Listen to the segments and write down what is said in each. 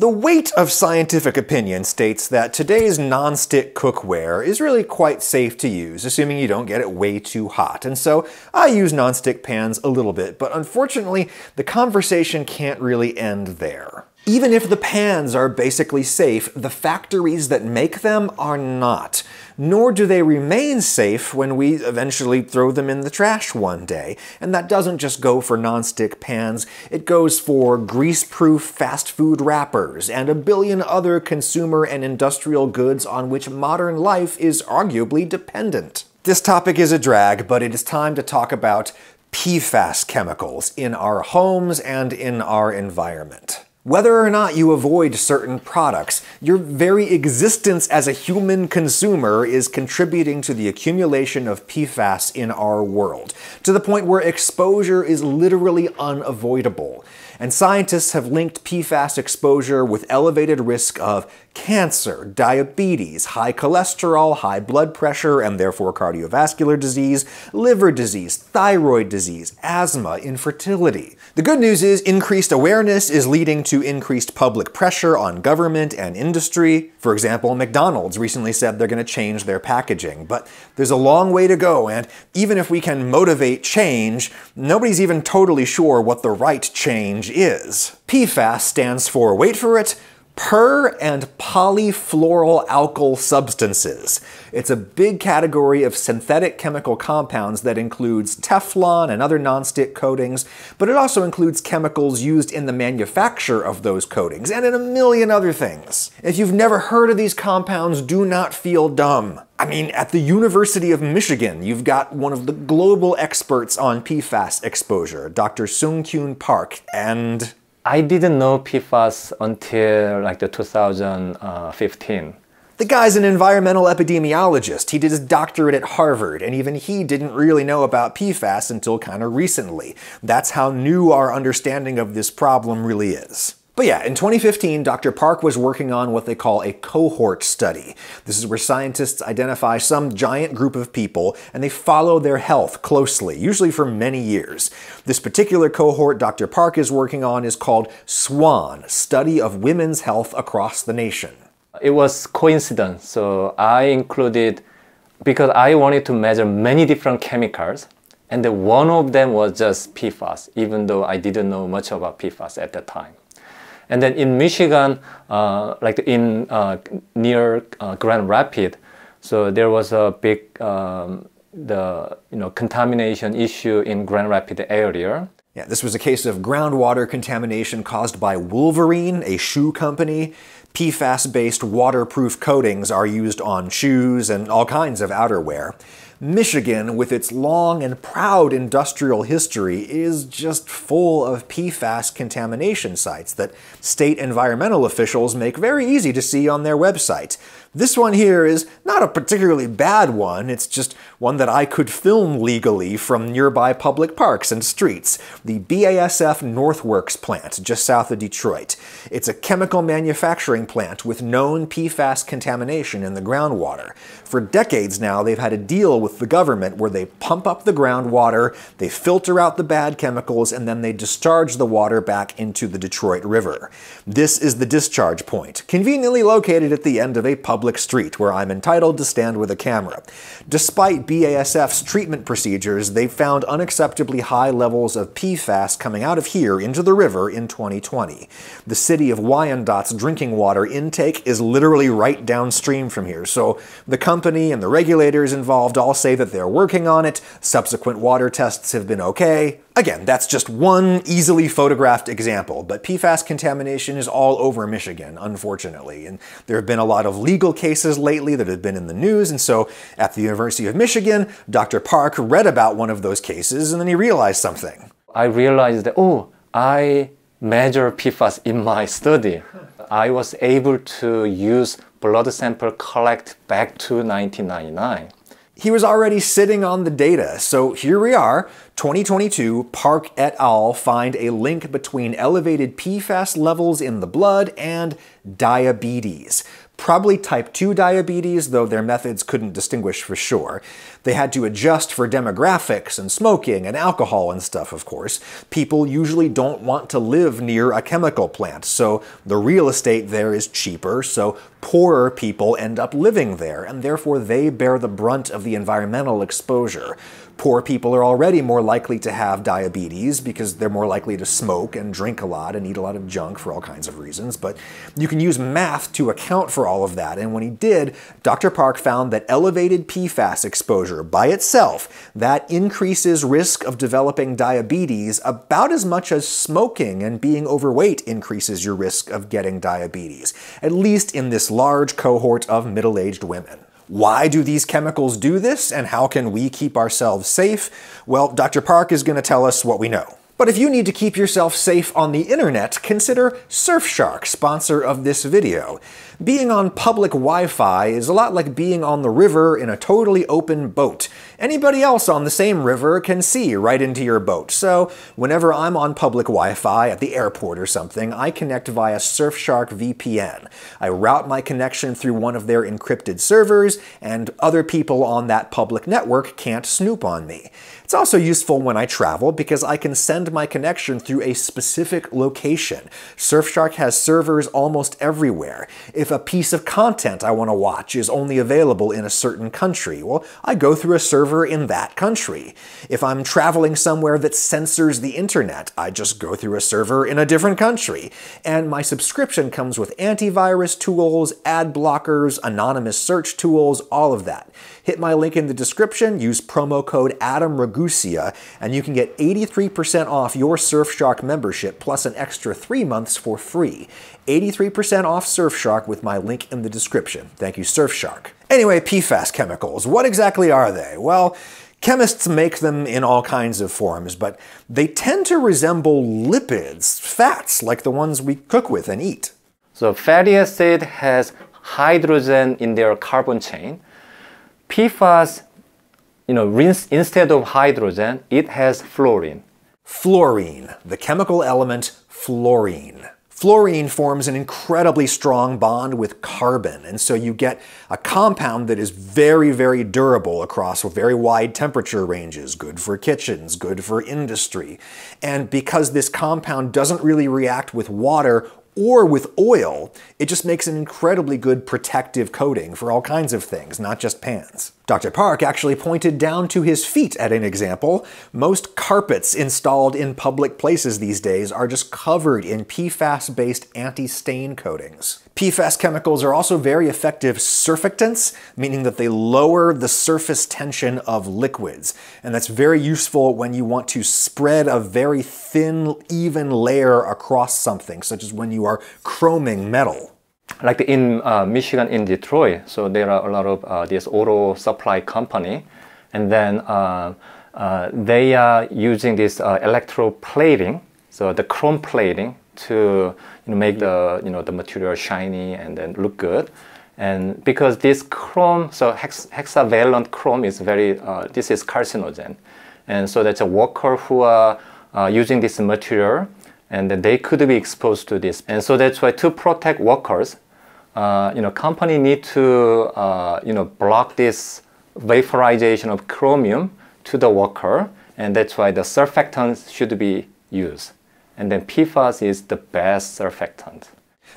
The weight of scientific opinion states that today's non-stick cookware is really quite safe to use, assuming you don't get it way too hot. And so I use non-stick pans a little bit, but unfortunately the conversation can't really end there. Even if the pans are basically safe, the factories that make them are not. Nor do they remain safe when we eventually throw them in the trash one day. And that doesn't just go for nonstick pans, it goes for grease-proof fast food wrappers and a billion other consumer and industrial goods on which modern life is arguably dependent. This topic is a drag, but it is time to talk about PFAS chemicals in our homes and in our environment. Whether or not you avoid certain products, your very existence as a human consumer is contributing to the accumulation of PFAS in our world, to the point where exposure is literally unavoidable and scientists have linked PFAS exposure with elevated risk of cancer, diabetes, high cholesterol, high blood pressure, and therefore cardiovascular disease, liver disease, thyroid disease, asthma, infertility. The good news is increased awareness is leading to increased public pressure on government and industry. For example, McDonald's recently said they're going to change their packaging, but there's a long way to go, and even if we can motivate change, nobody's even totally sure what the right change is. PFAS stands for, wait for it, per and polyfluoroalkyl substances. It's a big category of synthetic chemical compounds that includes Teflon and other nonstick coatings, but it also includes chemicals used in the manufacture of those coatings and in a million other things. If you've never heard of these compounds, do not feel dumb. I mean, at the University of Michigan, you've got one of the global experts on PFAS exposure, Dr. Sung Kyun Park, and I didn't know PFAS until like the 2015. The guy's an environmental epidemiologist. He did his doctorate at Harvard, and even he didn't really know about PFAS until kind of recently. That's how new our understanding of this problem really is. But yeah, in 2015, Dr. Park was working on what they call a cohort study. This is where scientists identify some giant group of people and they follow their health closely, usually for many years. This particular cohort Dr. Park is working on is called SWAN, Study of Women's Health Across the Nation. It was coincidence, so I included because I wanted to measure many different chemicals and one of them was just PFAS, even though I didn't know much about PFAS at the time. And then in Michigan, uh, like in uh, near uh, Grand Rapids, so there was a big um, the you know contamination issue in Grand Rapids area. Yeah, this was a case of groundwater contamination caused by Wolverine, a shoe company. PFAS-based waterproof coatings are used on shoes and all kinds of outerwear. Michigan, with its long and proud industrial history, is just full of PFAS contamination sites that state environmental officials make very easy to see on their website. This one here is not a particularly bad one, it's just one that I could film legally from nearby public parks and streets, the BASF Northworks plant just south of Detroit. It's a chemical manufacturing plant with known PFAS contamination in the groundwater. For decades now, they've had a deal with the government where they pump up the groundwater, they filter out the bad chemicals, and then they discharge the water back into the Detroit River. This is the discharge point, conveniently located at the end of a public public street where I'm entitled to stand with a camera. Despite BASF's treatment procedures, they found unacceptably high levels of PFAS coming out of here into the river in 2020. The city of Wyandottes drinking water intake is literally right downstream from here, so the company and the regulators involved all say that they're working on it, subsequent water tests have been okay, Again, that's just one easily photographed example, but PFAS contamination is all over Michigan, unfortunately. And there have been a lot of legal cases lately that have been in the news, and so at the University of Michigan, Dr. Park read about one of those cases and then he realized something. I realized that, oh, I measure PFAS in my study. I was able to use blood sample collect back to 1999 he was already sitting on the data. So here we are, 2022, Park et al. find a link between elevated PFAS levels in the blood and diabetes. probably type 2 diabetes, though their methods couldn't distinguish for sure. They had to adjust for demographics and smoking and alcohol and stuff, of course. People usually don't want to live near a chemical plant, so the real estate there is cheaper, so poorer people end up living there, and therefore they bear the brunt of the environmental exposure. Poor people are already more likely to have diabetes because they're more likely to smoke and drink a lot and eat a lot of junk for all kinds of reasons. But you can use math to account for all of that. And when he did, Dr. Park found that elevated PFAS exposure by itself, that increases risk of developing diabetes about as much as smoking and being overweight increases your risk of getting diabetes, at least in this large cohort of middle-aged women. Why do these chemicals do this, and how can we keep ourselves safe? Well, Dr. Park is going to tell us what we know. But if you need to keep yourself safe on the internet, consider Surfshark, sponsor of this video. Being on public Wi-Fi is a lot like being on the river in a totally open boat. Anybody else on the same river can see right into your boat, so whenever I'm on public Wi-Fi at the airport or something, I connect via Surfshark VPN. I route my connection through one of their encrypted servers, and other people on that public network can't snoop on me. It's also useful when I travel because I can send my connection through a specific location. Surfshark has servers almost everywhere. If a piece of content I want to watch is only available in a certain country, well, I go through a server in that country. If I'm traveling somewhere that censors the internet, I just go through a server in a different country. And my subscription comes with antivirus tools, ad blockers, anonymous search tools, all of that. Hit my link in the description, use promo code And you can get 83% off your Surfshark membership plus an extra three months for free. 83% off Surfshark with my link in the description. Thank you, Surfshark. Anyway, PFAS chemicals. What exactly are they? Well, Chemists make them in all kinds of forms, but they tend to resemble lipids, fats, like the ones we cook with and eat. So fatty acid has hydrogen in their carbon chain, PFAS, you know, instead of hydrogen, it has fluorine. Fluorine, the chemical element fluorine. Fluorine forms an incredibly strong bond with carbon, and so you get a compound that is very, very durable across very wide temperature ranges, good for kitchens, good for industry. And because this compound doesn't really react with water or with oil, it just makes an incredibly good protective coating for all kinds of things, not just pans. Dr. Park actually pointed down to his feet at an example. Most carpets installed in public places these days are just covered in PFAS-based anti-stain coatings. PFAS chemicals are also very effective surfactants, meaning that they lower the surface tension of liquids. And that's very useful when you want to spread a very thin, even layer across something, such as when you are chroming metal like in uh, Michigan, in Detroit, so there are a lot of uh, this auto supply company, and then uh, uh they are using this uh, electroplating, so the chrome plating to you know, make the you know the material shiny and then look good, and because this chrome, so hex hexavalent chrome is very uh, this is carcinogen, and so that's a worker who are using this material and they could be exposed to this. And so that's why to protect workers, uh, you know, company need to, uh, you know, block this vaporization of chromium to the worker, and that's why the surfactants should be used. And then PFAS is the best surfactant.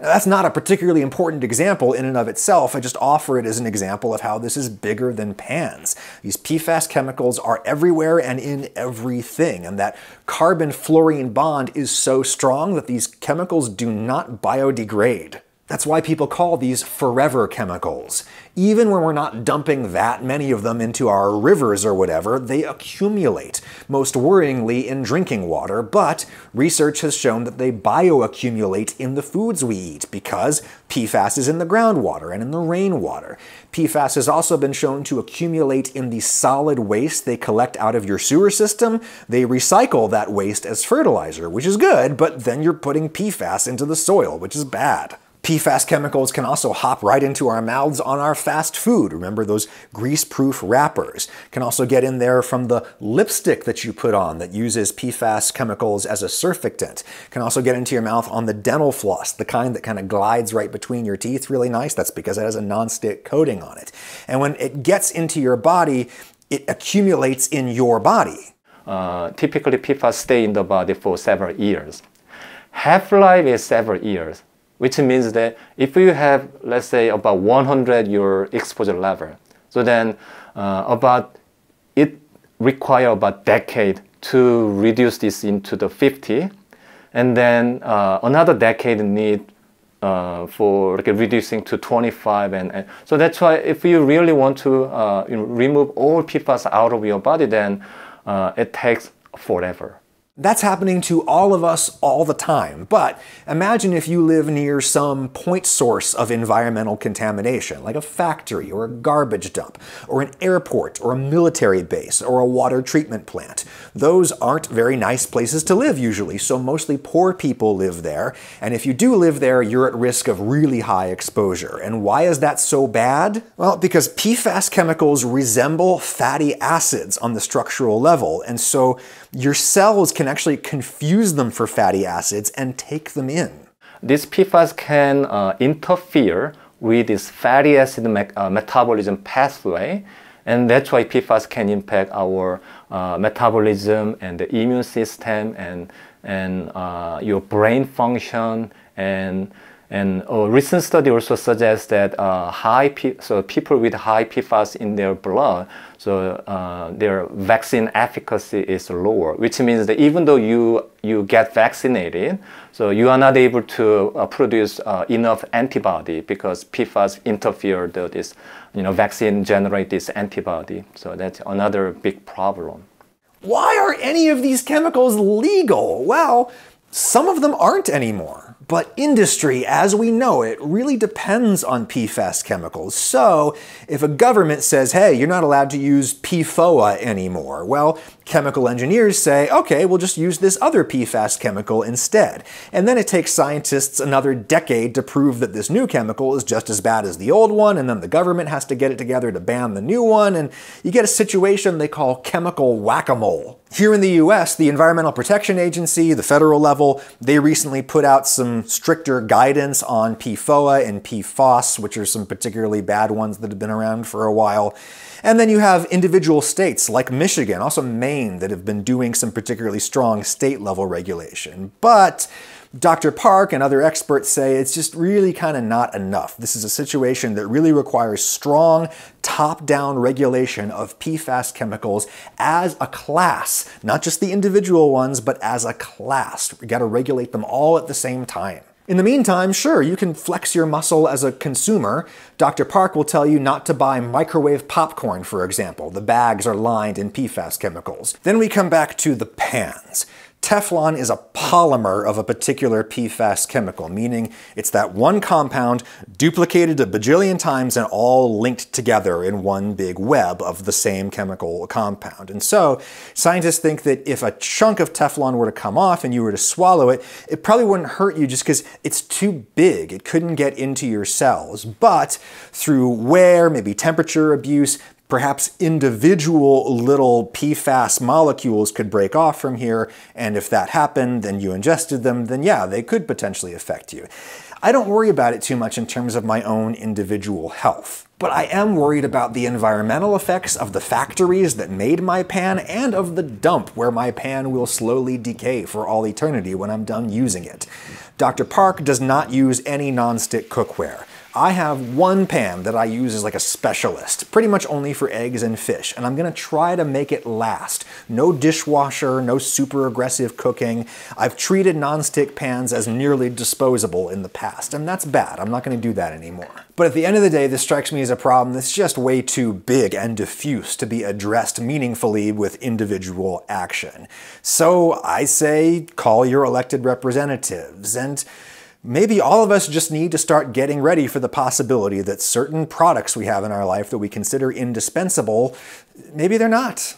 Now, that's not a particularly important example in and of itself. I just offer it as an example of how this is bigger than pans. These PFAS chemicals are everywhere and in everything, and that carbon-fluorine bond is so strong that these chemicals do not biodegrade. That's why people call these forever chemicals. Even when we're not dumping that many of them into our rivers or whatever, they accumulate, most worryingly in drinking water, but research has shown that they bioaccumulate in the foods we eat because PFAS is in the groundwater and in the rainwater. PFAS has also been shown to accumulate in the solid waste they collect out of your sewer system. They recycle that waste as fertilizer, which is good, but then you're putting PFAS into the soil, which is bad. PFAS chemicals can also hop right into our mouths on our fast food. Remember those grease-proof wrappers. Can also get in there from the lipstick that you put on that uses PFAS chemicals as a surfactant. Can also get into your mouth on the dental floss, the kind that kind of glides right between your teeth really nice. That's because it has a non-stick coating on it. And when it gets into your body, it accumulates in your body. Uh, typically, PFAS stay in the body for several years. Half-life is several years which means that if you have, let's say, about 100 your exposure level, so then uh, about it require about decade to reduce this into the 50, and then uh, another decade need uh, for like reducing to 25 and, and, so that's why if you really want to uh, remove all PFAS out of your body then uh, it takes forever. That's happening to all of us all the time. But imagine if you live near some point source of environmental contamination, like a factory or a garbage dump, or an airport or a military base or a water treatment plant. Those aren't very nice places to live usually, so mostly poor people live there. And if you do live there, you're at risk of really high exposure. And why is that so bad? Well, because PFAS chemicals resemble fatty acids on the structural level, and so your cells can actually confuse them for fatty acids and take them in. This PFAS can uh, interfere with this fatty acid me uh, metabolism pathway and that's why PFAS can impact our uh, metabolism and the immune system and, and uh, your brain function and and a recent study also suggests that uh, high P so people with high PFAS in their blood, so uh, their vaccine efficacy is lower, which means that even though you you get vaccinated, so you are not able to uh, produce uh, enough antibody because PFAS interfere with this, you know, vaccine generate this antibody. So that's another big problem. Why are any of these chemicals legal? Well, some of them aren't anymore. But industry, as we know it, really depends on PFAS chemicals. So if a government says, hey, you're not allowed to use PFOA anymore, well, chemical engineers say, okay, we'll just use this other PFAS chemical instead. And then it takes scientists another decade to prove that this new chemical is just as bad as the old one, and then the government has to get it together to ban the new one, and you get a situation they call chemical whack-a-mole. Here in the US, the Environmental Protection Agency, the federal level, they recently put out some stricter guidance on PFOA and PFOS, which are some particularly bad ones that have been around for a while. And then you have individual states like Michigan, also Maine, that have been doing some particularly strong state level regulation. But Dr. Park and other experts say it's just really kind of not enough. This is a situation that really requires strong top-down regulation of PFAS chemicals as a class, not just the individual ones, but as a class. We got to regulate them all at the same time. In the meantime, sure, you can flex your muscle as a consumer. Dr. Park will tell you not to buy microwave popcorn, for example. The bags are lined in PFAS chemicals. Then we come back to the pans. Teflon is a polymer of a particular PFAS chemical, meaning it's that one compound duplicated a bajillion times and all linked together in one big web of the same chemical compound. And so scientists think that if a chunk of Teflon were to come off and you were to swallow it, it probably wouldn't hurt you just because it's too big. It couldn't get into your cells. But through wear, maybe temperature abuse, Perhaps individual little PFAS molecules could break off from here, and if that happened and you ingested them, then yeah, they could potentially affect you. I don't worry about it too much in terms of my own individual health. But I am worried about the environmental effects of the factories that made my pan and of the dump where my pan will slowly decay for all eternity when I'm done using it. Dr. Park does not use any nonstick cookware. I have one pan that I use as like a specialist, pretty much only for eggs and fish, and I'm gonna try to make it last. No dishwasher, no super aggressive cooking. I've treated nonstick pans as nearly disposable in the past, and that's bad. I'm not gonna do that anymore. But at the end of the day, this strikes me as a problem that's just way too big and diffuse to be addressed meaningfully with individual action. So I say call your elected representatives and Maybe all of us just need to start getting ready for the possibility that certain products we have in our life that we consider indispensable, maybe they're not.